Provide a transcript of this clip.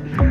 Nintendo.